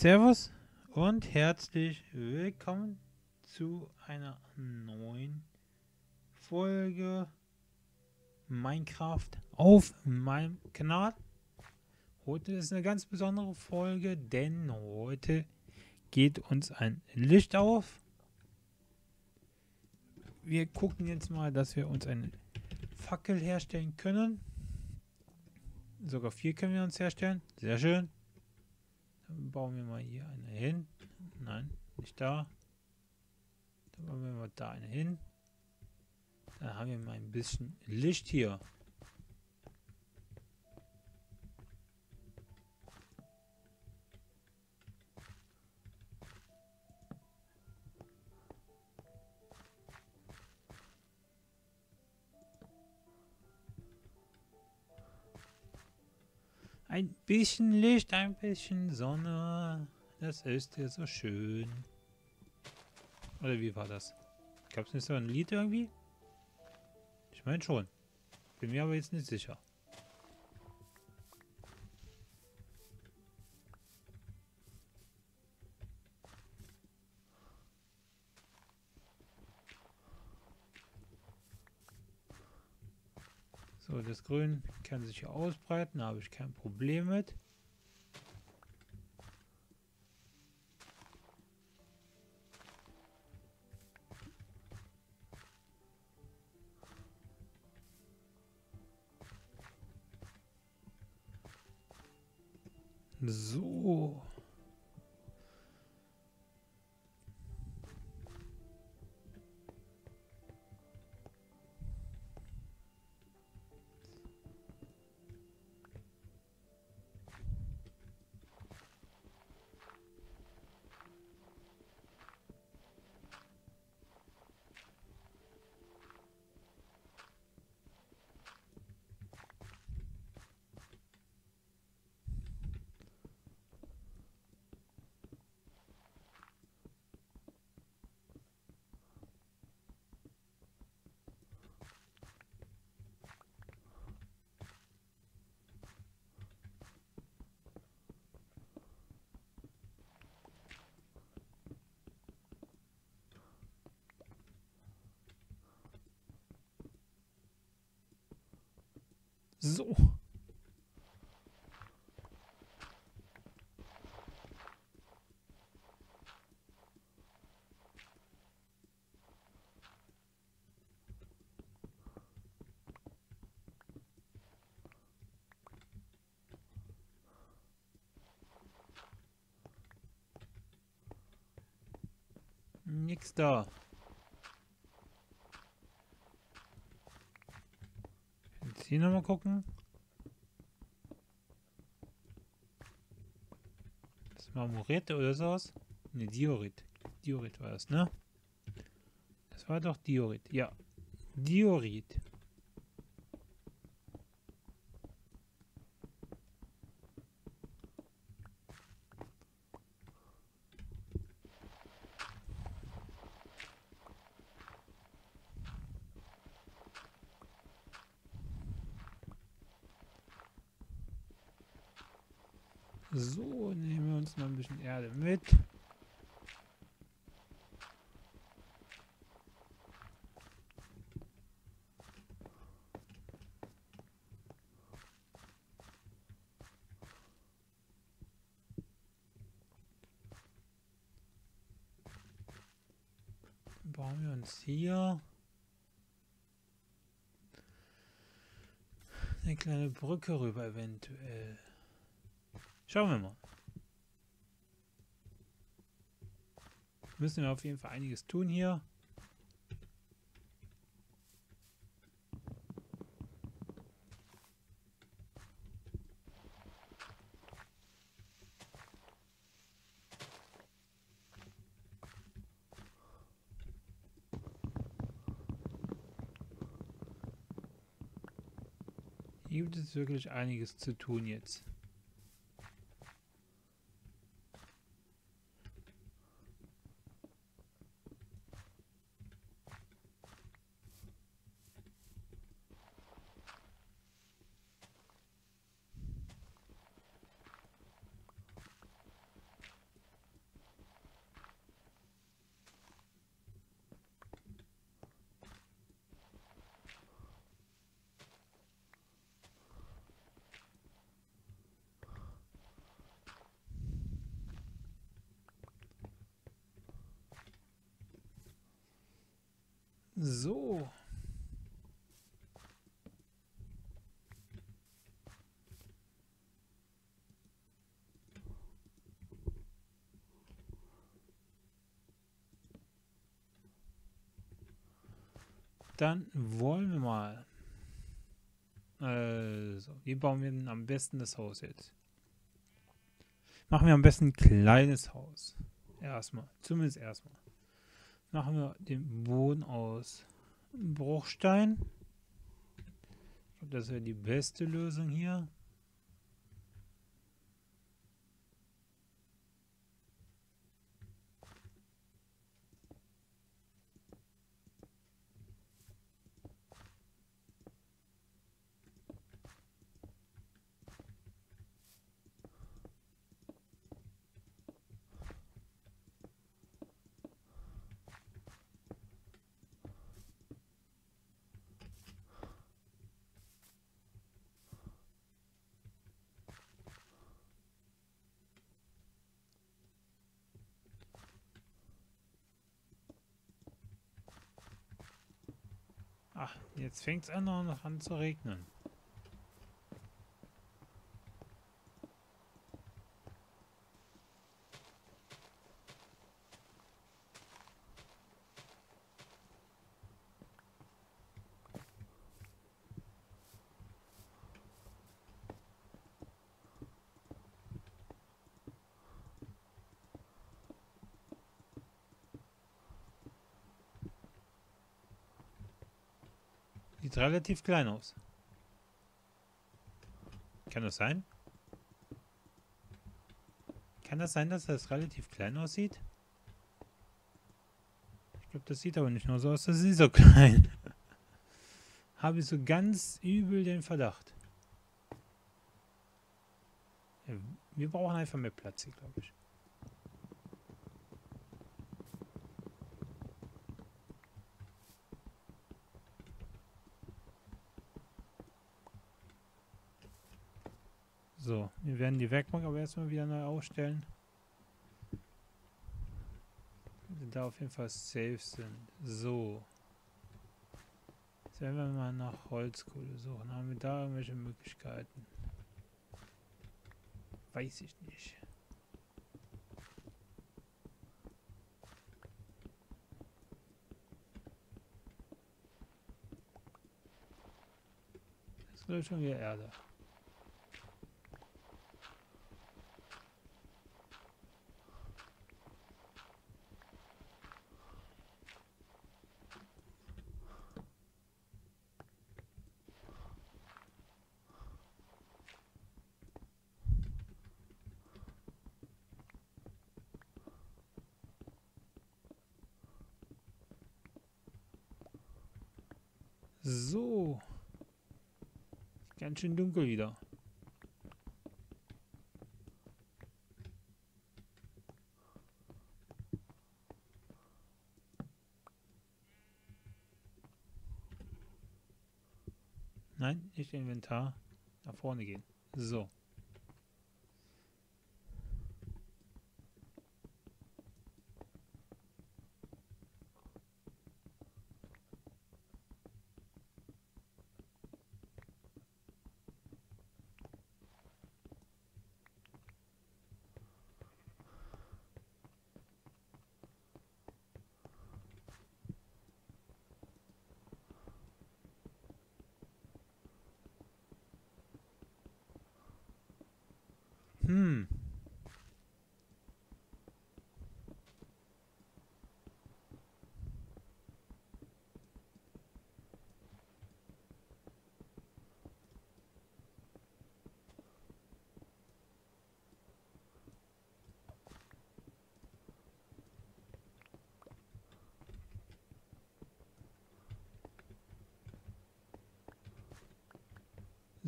Servus und herzlich willkommen zu einer neuen Folge Minecraft auf meinem Kanal. Heute ist eine ganz besondere Folge, denn heute geht uns ein Licht auf. Wir gucken jetzt mal, dass wir uns eine Fackel herstellen können. Sogar vier können wir uns herstellen. Sehr schön. Bauen wir mal hier eine hin. Nein, nicht da. Dann bauen wir mal da eine hin. Dann haben wir mal ein bisschen Licht hier. Ein bisschen Licht, ein bisschen Sonne. Das ist ja so schön. Oder wie war das? Gab es nicht so ein Lied irgendwie? Ich meine schon. Bin mir aber jetzt nicht sicher. Das Grün kann sich hier ausbreiten, da habe ich kein Problem mit. So. So. Nix da. Jetzt hier nochmal gucken. Das war Moret oder sowas? Ne, Diorit. Diorit war das, ne? Das war doch Diorit. Ja. Diorit. So, nehmen wir uns noch ein bisschen Erde mit. Bauen wir uns hier eine kleine Brücke rüber eventuell. Schauen wir mal. Müssen wir auf jeden Fall einiges tun hier. Hier gibt es wirklich einiges zu tun jetzt. So. Dann wollen wir mal. Also, wie bauen wir denn am besten das Haus jetzt? Machen wir am besten ein kleines Haus. Erstmal. Zumindest erstmal. Machen wir den Boden aus Bruchstein. Das wäre die beste Lösung hier. Jetzt fängt es an noch an zu regnen. Sieht relativ klein aus. Kann das sein? Kann das sein, dass das relativ klein aussieht? Ich glaube, das sieht aber nicht nur so aus, das ist so klein. Habe ich so ganz übel den Verdacht. Wir brauchen einfach mehr Platz hier, glaube ich. So, wir werden die Werkbank aber erstmal wieder neu aufstellen. Wir da auf jeden Fall safe sind. So. Jetzt werden wir mal nach Holzkohle suchen. Haben wir da irgendwelche Möglichkeiten? Weiß ich nicht. Das ist schon wieder Erde. So. Ganz schön dunkel wieder. Nein, nicht Inventar. Nach vorne gehen. So.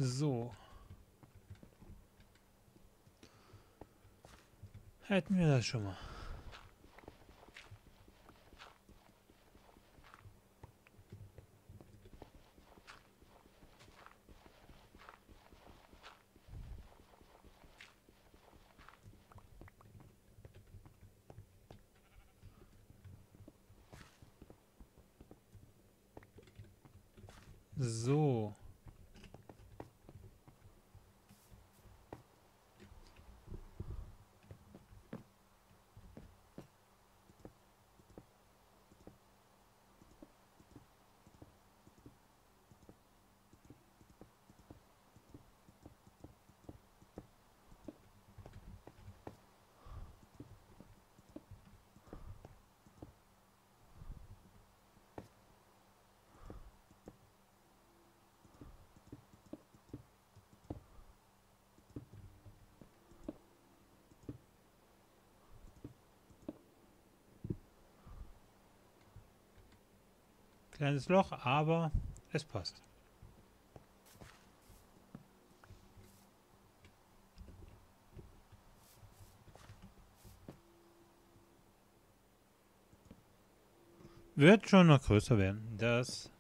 So. Hätten wir das schon mal. So. Kleines Loch, aber es passt. Wird schon noch größer werden. Das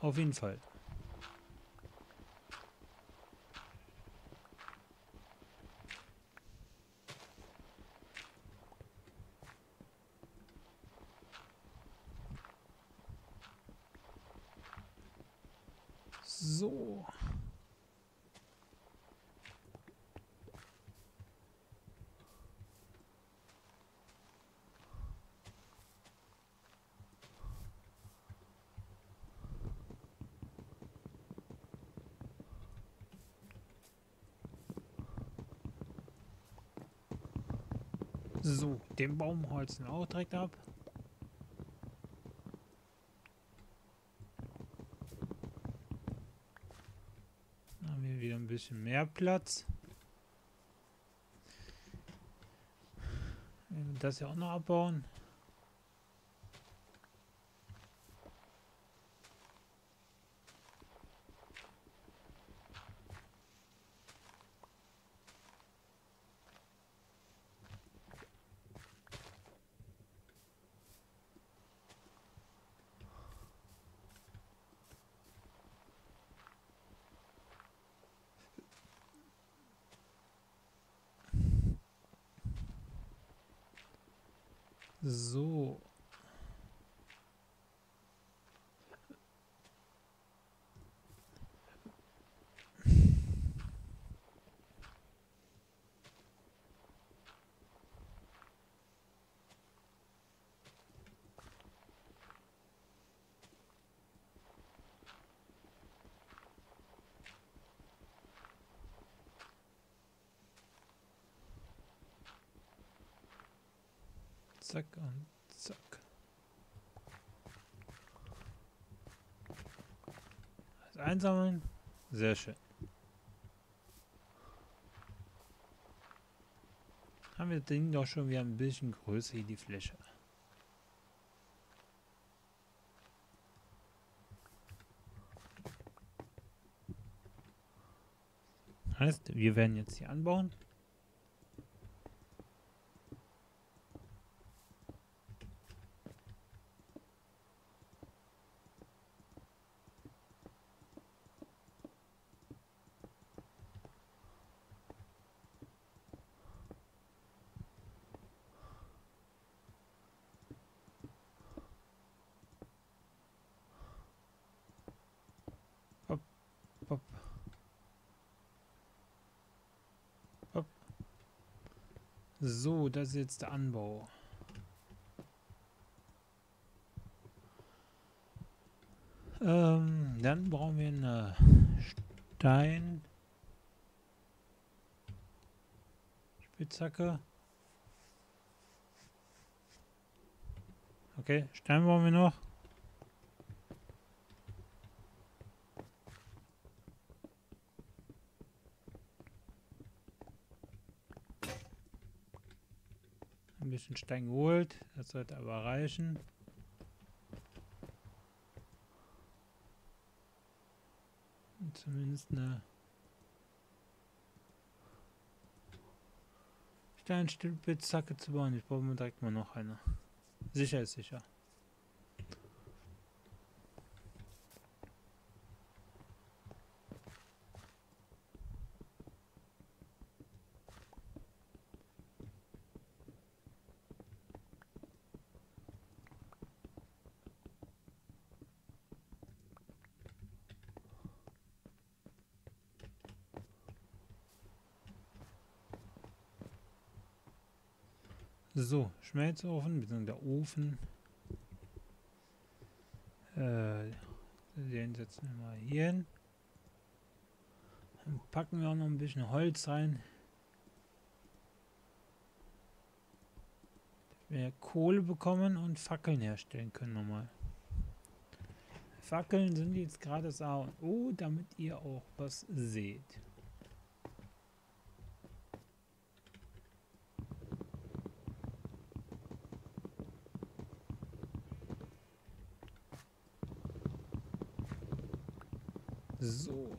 auf jeden Fall. So. So, den Baum auch direkt ab. Dann haben wir wieder ein bisschen mehr Platz. Das ja auch noch abbauen. So. Zack und zack. Das einsammeln. Sehr schön. Haben wir Ding doch schon wieder ein bisschen größer hier die Fläche. Heißt, wir werden jetzt hier anbauen. So, das ist jetzt der Anbau. Ähm, dann brauchen wir eine Stein. Spitzhacke. Okay, Stein brauchen wir noch. Bisschen Stein geholt. Das sollte aber reichen. Und zumindest eine Steinspitzhacke zu bauen. Ich brauche mir direkt mal noch eine. Sicher ist sicher. So, Schmelzofen, bzw. der Ofen. Äh, den setzen wir mal hier hin. Dann packen wir auch noch ein bisschen Holz rein. Wir Kohle bekommen und Fackeln herstellen können nochmal. Fackeln sind jetzt gerade das A und O, damit ihr auch was seht. So.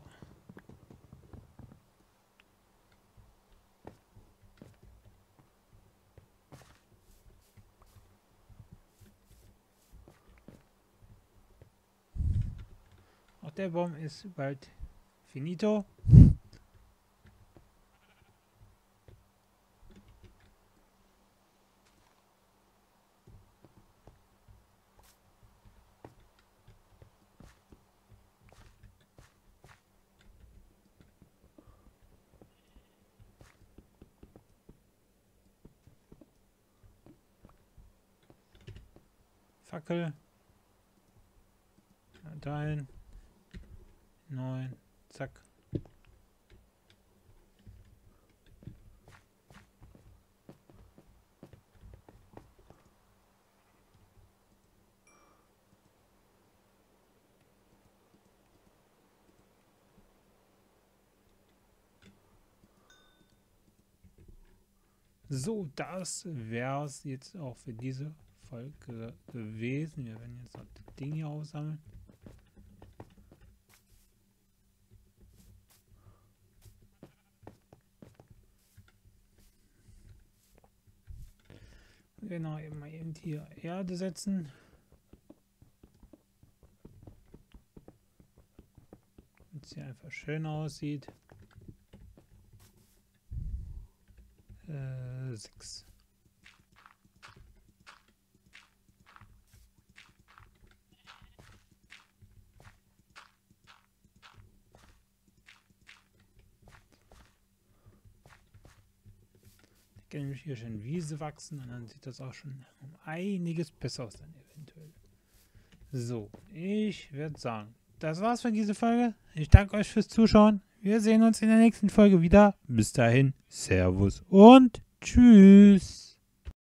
Auch der Baum ist bald finito. Fackel. Dahin. Neun. Zack. So, das wäre es jetzt auch für diese Folge gewesen. Wir werden jetzt noch das Ding hier aussammeln. Genau, eben mal eben hier Erde setzen. Damit es hier einfach schön aussieht. Äh, sechs. Nämlich hier schön Wiese wachsen und dann sieht das auch schon um einiges besser aus dann eventuell. So, ich würde sagen, das war's für diese Folge. Ich danke euch fürs Zuschauen. Wir sehen uns in der nächsten Folge wieder. Bis dahin, Servus und Tschüss.